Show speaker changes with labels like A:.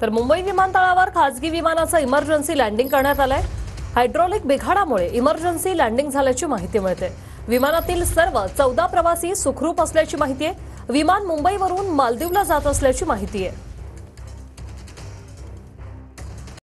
A: तर मुंबई विमानतळावर खासगी विमानाचं इमर्जन्सी लँडिंग करण्यात आलंय. हायड्रॉलिक बिघाडामुळे इमर्जन्सी लँडिंग झाल्याची माहिती मिळते. विमानातील सर्व चौदा प्रवासी सुखरूप असल्याची माहिती आहे. विमान मुंबईवरून मालदीवला जात असल्याची माहिती आहे.